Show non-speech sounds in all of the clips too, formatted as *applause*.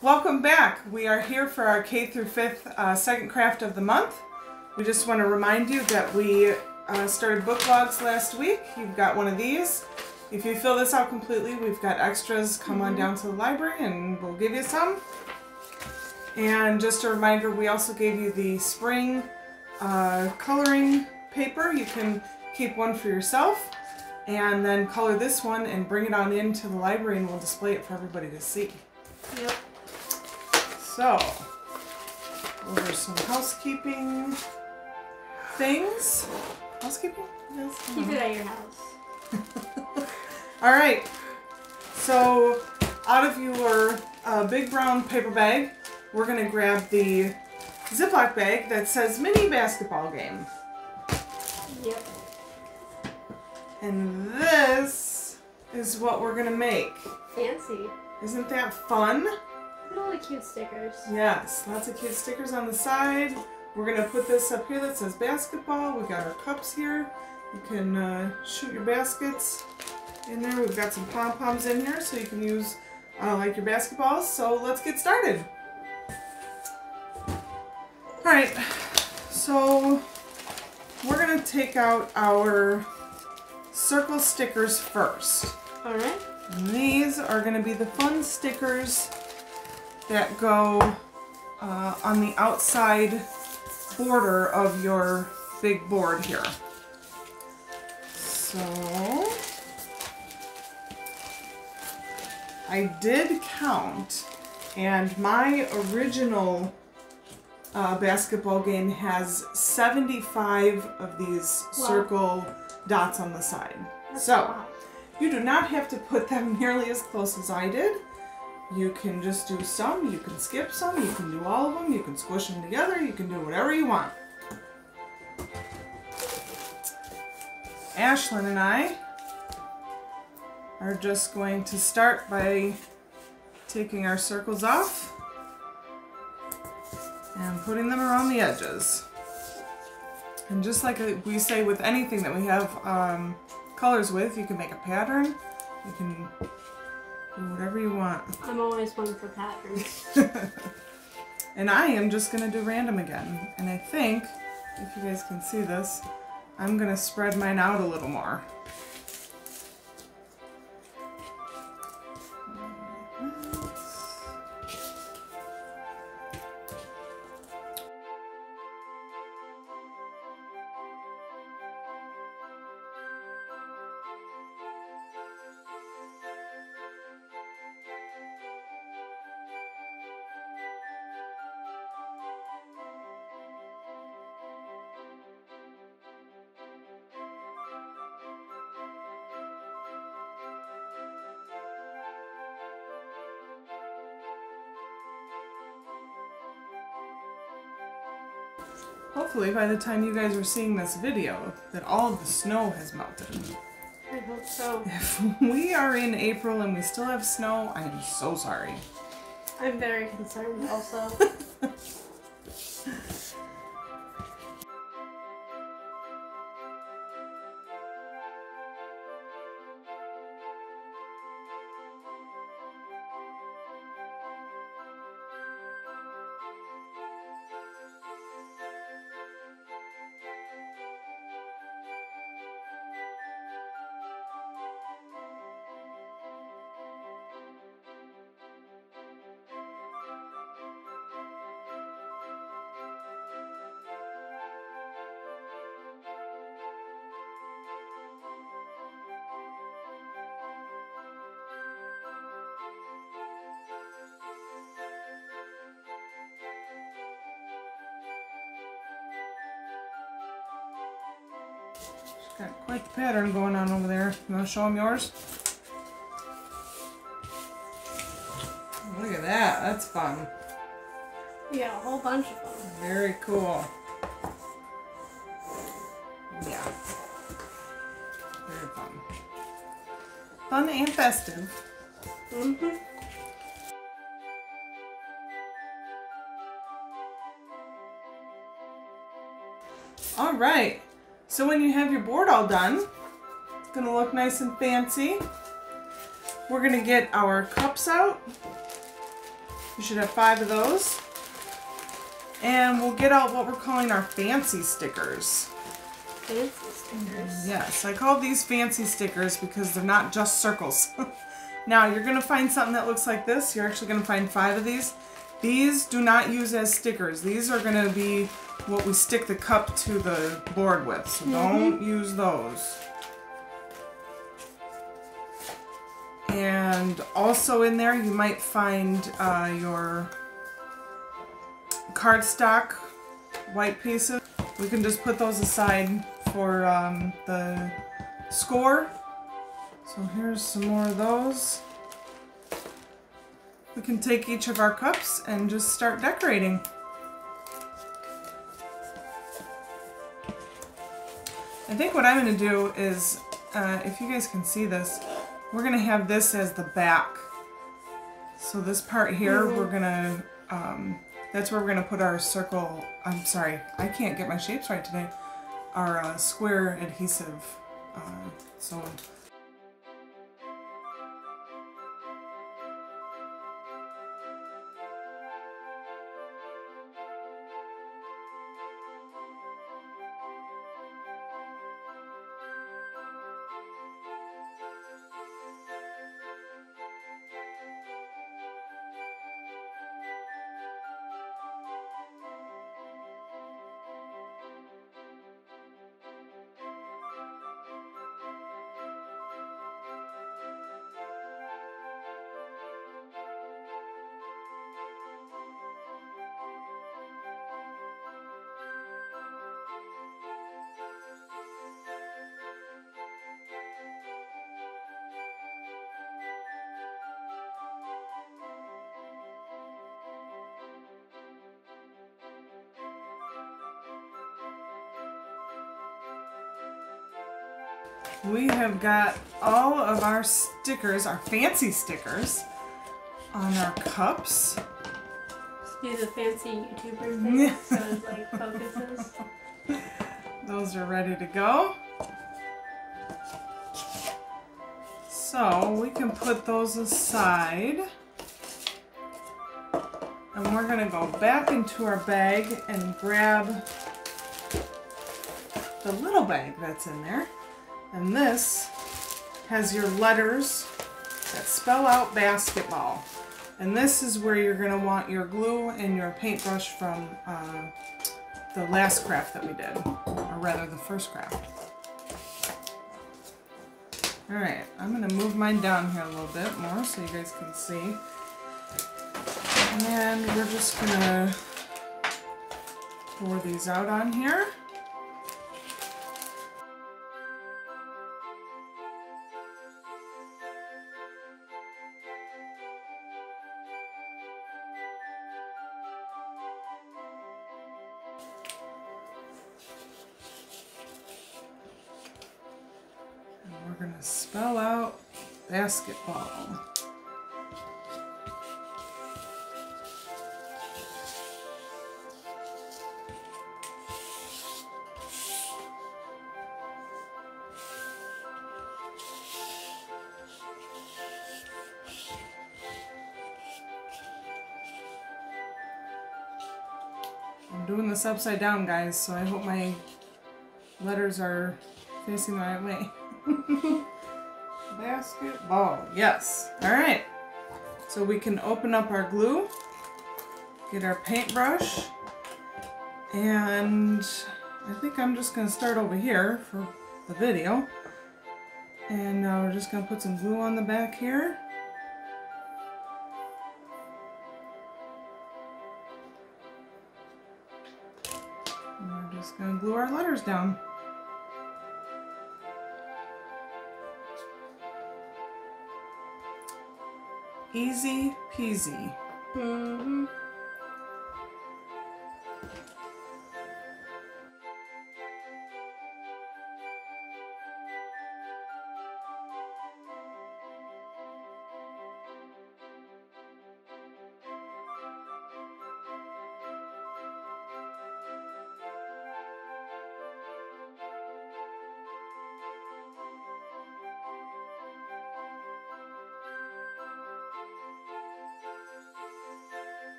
Welcome back. We are here for our K through 5th uh, second craft of the month. We just want to remind you that we uh, started book logs last week. You've got one of these. If you fill this out completely, we've got extras. Come on down to the library and we'll give you some. And just a reminder, we also gave you the spring uh, coloring paper. You can keep one for yourself and then color this one and bring it on into the library and we'll display it for everybody to see. Yep. So, over some housekeeping things. Housekeeping? Yes. Keep it at your house. *laughs* All right. So, out of your uh, big brown paper bag, we're gonna grab the Ziploc bag that says mini basketball game. Yep. And this is what we're gonna make. Fancy. Isn't that fun? Look at all the cute stickers. Yes, lots of cute stickers on the side. We're gonna put this up here that says basketball. We've got our cups here. You can uh, shoot your baskets in there. We've got some pom poms in here so you can use uh, like your basketballs. So let's get started. All right, so we're gonna take out our circle stickers first. All right. And these are going to be the fun stickers that go uh, on the outside border of your big board here. So I did count, and my original uh, basketball game has 75 of these Wow. circle dots on the side. That's so. You do not have to put them *laughs* nearly as close as I did. You can just do some, you can skip some, you can do all of them, you can squish them together, you can do whatever you want. Ashlyn and I are just going to start by taking our circles off and putting them around the edges. And just like we say with anything that we have um, colors with. You can make a pattern. You can whatever you want. I'm always one for patterns. *laughs* and I am just going to do random again. And I think, if you guys can see this, I'm going to spread mine out a little more. Hopefully, by the time you guys are seeing this video, that all of the snow has melted. I hope so. If *laughs* we are in April and we still have snow, I am so sorry. I'm very concerned also. *laughs* got quite the pattern going on over there. You want to show them yours? Look at that. That's fun. yeah, a whole bunch of them. Very cool. Yeah. Very fun. Fun and festive. Mm-hmm. All right. So when you have your board all done, it's gonna look nice and fancy. We're gonna get our cups out. You should have five of those. And we'll get out what we're calling our fancy stickers. Fancy stickers. Yes, I call these fancy stickers because they're not just circles. *laughs* now you're going to find something that looks like this. You're actually going to find five of these. These do not use as stickers. These are going to be what we stick the cup to the board with. So don't use those. And also in there you might find uh, your cardstock white pieces. We can just put those aside for um, the score. So here's some more of those. We can take each of our cups and just start decorating. I think what I'm going to do is, uh, if you guys can see this, we're going to have this as the back. So this part here, Mhm. we're going to, um, that's where we're going to put our circle, I'm sorry, I can't get my shapes right today, our uh, square adhesive. Uh, so we have got all of our stickers, our fancy stickers, on our cups. Do the fancy YouTuber thing so it like focuses. *laughs* Those are ready to go. So we can put those aside. And we're going to go back into our bag and grab the little bag that's in there. And this has your letters that spell out basketball. And this is where you're going to want your glue and your paintbrush from uh, the last craft that we did, or rather the first craft. Alright, I'm going to move mine down here a little bit more so you guys can see. And we're just going to pour these out on here. Basketball. I'm doing this upside down, guys, so I hope my letters are facing the right way. *laughs* Basketball, yes. All right. So we can open up our glue, get our paintbrush, and I think I'm just gonna start over here for the video. And now we're just gonna put some glue on the back here. And we're just gonna glue our letters down. Easy peasy. Mm-hmm.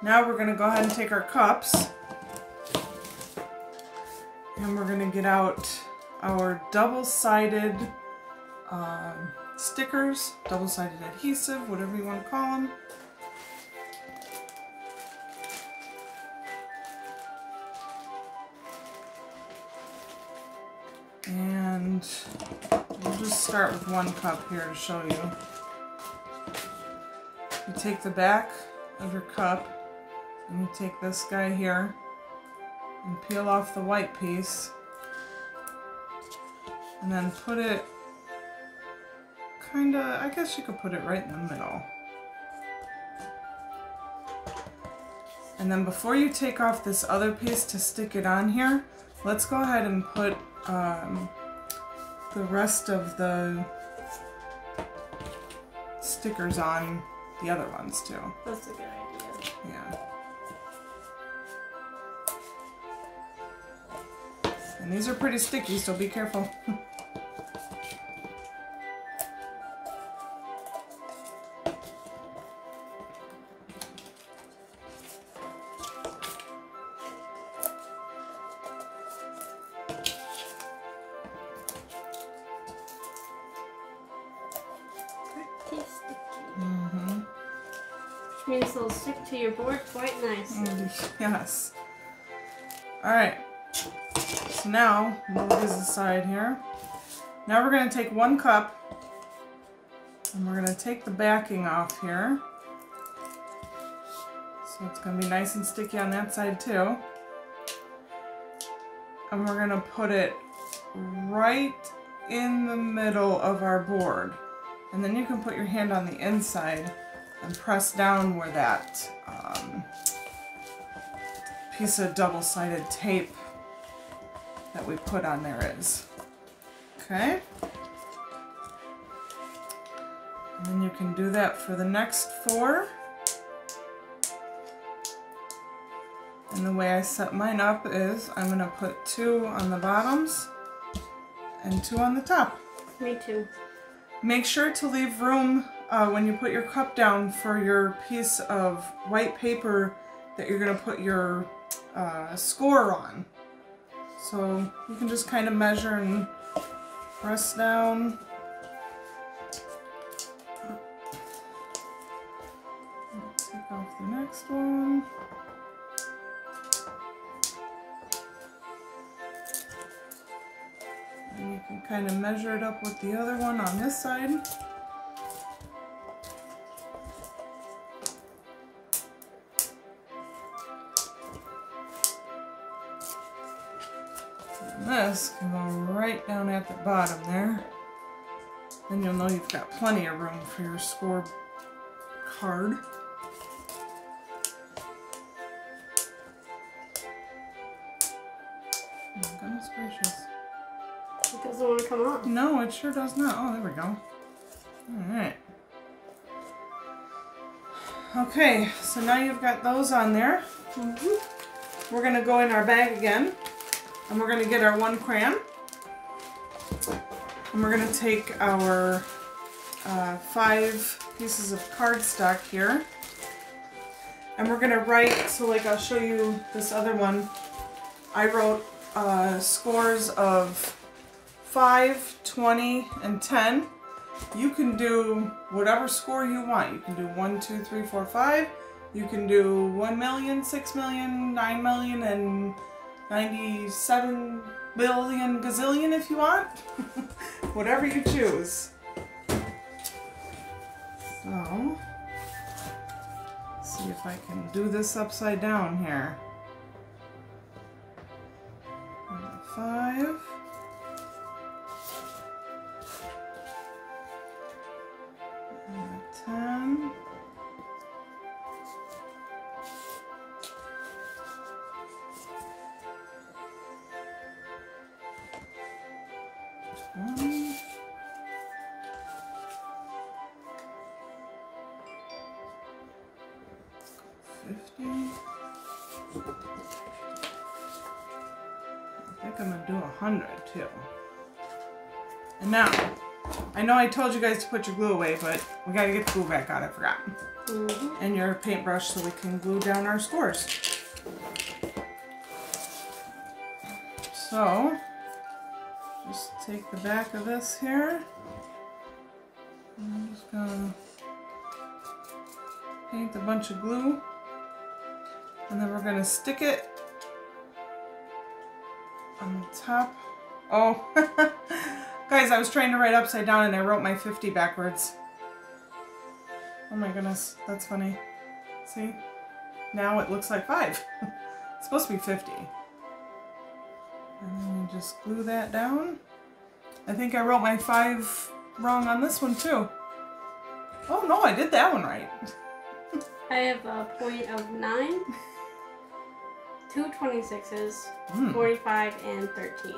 Now we're going to go ahead and take our cups. And we're going to get out our double-sided um, stickers, double-sided adhesive, whatever you want to call them. And we'll just start with one cup here to show you. You take the back of your cup and me take this guy here and peel off the white piece and then put it kinda, I guess you could put it right in the middle. And then before you take off this other piece to stick it on here, let's go ahead and put um, the rest of the stickers on the other ones too. That's a good idea. Yeah. And these are pretty sticky, so be careful. Pretty sticky. mm-hmm. Which means they'll stick to your board quite nicely. *laughs* Yes. Alright. So now, move these aside here. Now we're going to take one cup and we're going to take the backing off here. So it's going to be nice and sticky on that side too. And we're going to put it right in the middle of our board. And then you can put your hand on the inside and press down where that um, piece of double-sided tape that we put on there is. Okay? And then you can do that for the next four. And the way I set mine up is I'm going to put two on the bottoms and two on the top. Me too. Make sure to leave room uh, when you put your cup down for your piece of white paper that you're going to put your uh, score on. So you can just kind of measure and press down. Take off the next one. And you can kind of measure it up with the other one on this side. This can go right down at the bottom there. Then you'll know you've got plenty of room for your score card. Oh, goodness gracious. It doesn't want to come off. No, it sure does not. Oh, there we go. Alright. Okay, so now you've got those on there. Mm-hmm. We're going to go in our bag again. And we're going to get our one crayon. And we're going to take our uh, five pieces of cardstock here. And we're going to write, so like I'll show you this other one. I wrote uh, scores of 5, 20, and 10. You can do whatever score you want. You can do 1, 2, 3, 4, 5. You can do 1 million, 6 million, 9 million, and 97 billion gazillion if you want. *laughs* whatever you choose. So, see if I can do this upside down here. I'm gonna do a hundred too. And now, I know I told you guys to put your glue away, but we gotta get the glue back out, I forgot. Mhm. and your paintbrush so we can glue down our scores. So, just take the back of this here. I'm just gonna paint a bunch of glue. And then we're gonna stick it on the top. Oh, *laughs* guys, I was trying to write upside down and I wrote my 50 backwards. Oh my goodness, that's funny. See? Now it looks like five. *laughs* it's supposed to be 50. And then you just glue that down. I think I wrote my five wrong on this one too. Oh no, I did that one right. *laughs* I have a point of 9, two 26s, Hmm, 45, and 13.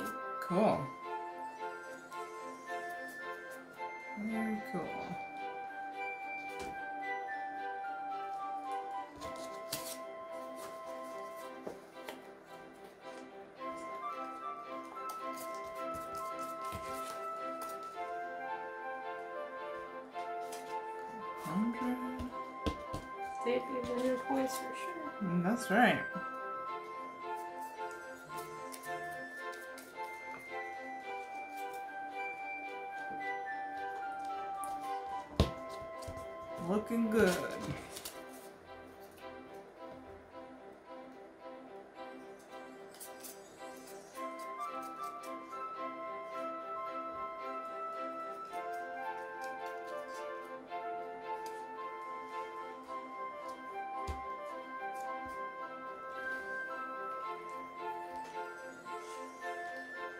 cool. Very cool. Hundred. They'd be points for sure. Mm, That's right. Looking good.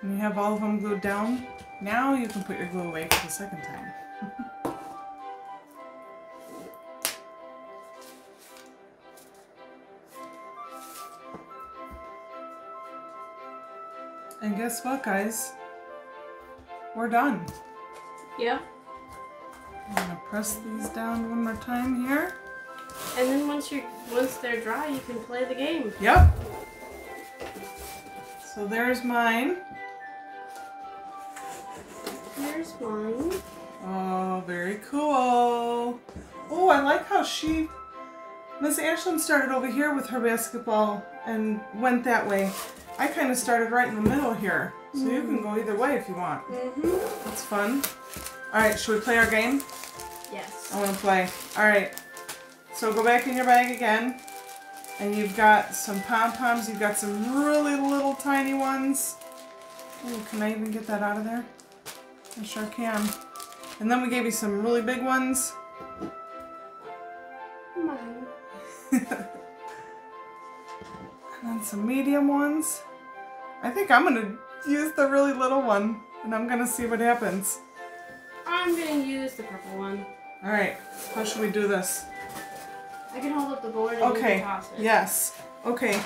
And you have all of them glued down. Now you can put your glue away for the second time. Guess what, guys? We're done. Yeah. I'm gonna press these down one more time here. And then once you once they're dry, you can play the game. Yep. So there's mine. Here's mine. Oh, very cool. Oh, I like how she, Miss Ashlyn started over here with her basketball and went that way. I kind of started right in the middle here. So you can go either way if you want. Mm-hmm. That's fun. All right, should we play our game? Yes. I want to play. All right. So go back in your bag again. And you've got some pom-poms. You've got some really little tiny ones. Ooh, can I even get that out of there? I sure can. And then we gave you some really big ones. Mine. *laughs* and then some medium ones. I think I'm gonna use the really little one and I'm gonna see what happens. I'm gonna use the purple one. Alright, how should we do this? I can hold up the board and you Okay, can toss it. yes. Okay,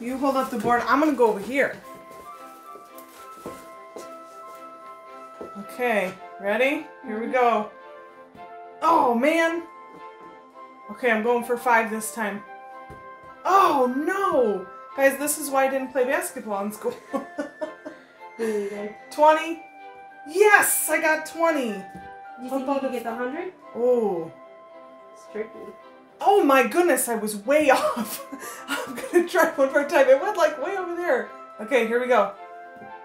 you hold up the board. I'm gonna go over here. Okay, ready? Here we mm-hmm. go. Oh man! Okay, I'm going for five this time. Oh no! Guys, this is why I didn't play basketball in school. *laughs* 20. Yes, I got 20. Do you What think you about can get the hundred? Oh. It's tricky. Oh my goodness, I was way *laughs* off. I'm gonna try one more time. It went like way over there. Okay, here we go.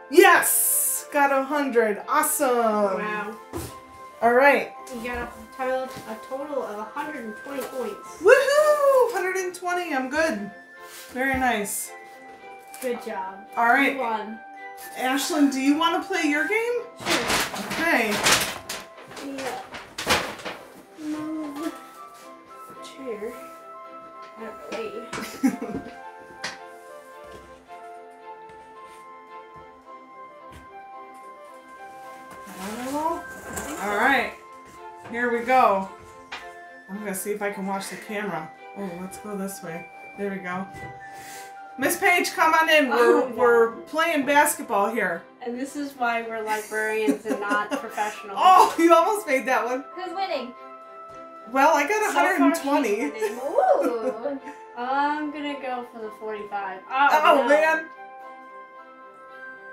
Yes! Got a hundred. Awesome. Wow. All right. You got a total, a total of 120 points. Woohoo! 120. I'm good. Very nice. Good job. All right. Won. Ashlyn, do you want to play your game? Sure. Okay. Yeah. Move chair out of the way. All right. Here we go. I'm gonna see if I can watch the camera. Oh, let's go this way. There we go. Miss Page, come on in. We're Oh, yeah. we're playing basketball here. And this is why we're librarians and not *laughs* professionals. Oh, you almost made that one. Who's winning? Well, I got So 120. Ooh. I'm gonna go for the 45. Oh, Oh no. man.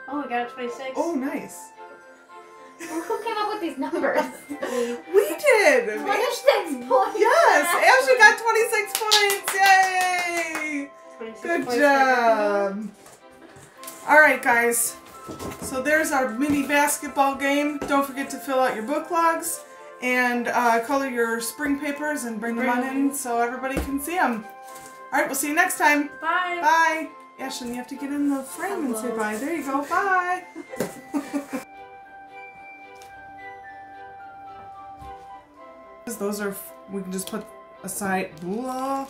Oh, we got a 26. Oh, nice. Who came up with these numbers? *laughs* We did. *laughs* 26 points. Yes, Ashley got 26 points. Yay! 26 Good job. All right, guys. So there's our mini basketball game. Don't forget to fill out your book logs and uh, color your spring papers and bring them on in so everybody can see them. All right, we'll see you next time. Bye. Bye. Ashley, you have to get in the frame and say bye. There you go. Bye. *laughs* Those are, we can just put aside, blah.